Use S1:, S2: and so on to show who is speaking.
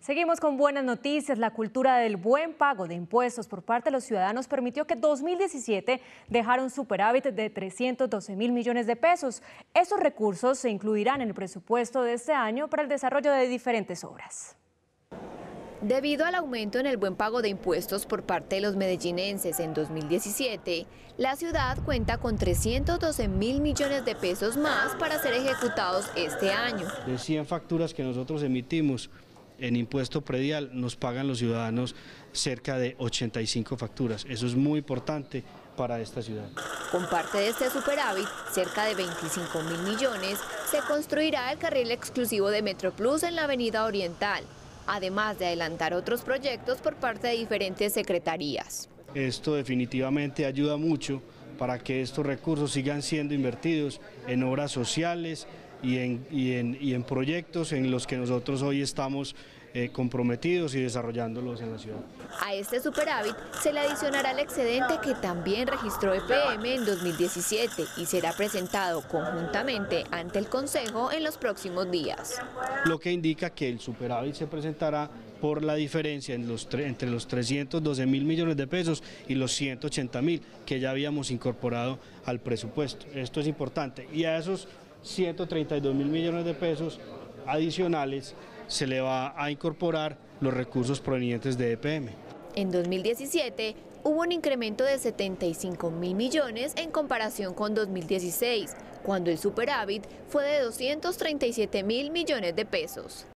S1: Seguimos con buenas noticias. La cultura del buen pago de impuestos por parte de los ciudadanos permitió que 2017 dejara un superávit de 312 mil millones de pesos. Esos recursos se incluirán en el presupuesto de este año para el desarrollo de diferentes obras.
S2: Debido al aumento en el buen pago de impuestos por parte de los medellinenses en 2017, la ciudad cuenta con 312 mil millones de pesos más para ser ejecutados este año.
S3: De 100 facturas que nosotros emitimos en impuesto predial, nos pagan los ciudadanos cerca de 85 facturas. Eso es muy importante para esta ciudad.
S2: Con parte de este superávit, cerca de 25 mil millones, se construirá el carril exclusivo de MetroPlus en la avenida Oriental, además de adelantar otros proyectos por parte de diferentes secretarías.
S3: Esto definitivamente ayuda mucho para que estos recursos sigan siendo invertidos en obras sociales y en, y en, proyectos en los que nosotros hoy estamos eh, comprometidos y desarrollándolos en la ciudad.
S2: A este superávit se le adicionará el excedente que también registró EPM en 2017 y será presentado conjuntamente ante el Consejo en los próximos días.
S3: Lo que indica que el superávit se presentará por la diferencia en los, entre los 312 mil millones de pesos y los 180 mil que ya habíamos incorporado al presupuesto. Esto es importante y a esos 132 mil millones de pesos adicionales se le va a incorporar los recursos provenientes de EPM.
S2: En 2017 hubo un incremento de 75 mil millones en comparación con 2016, cuando el superávit fue de 237 mil millones de pesos.